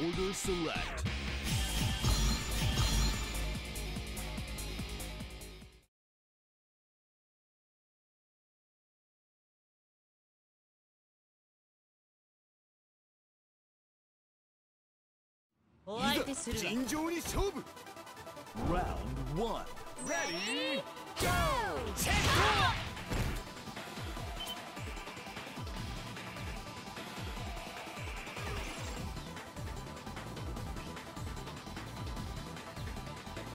Order select. お相手するわ尋常に勝負 Round 1 Ready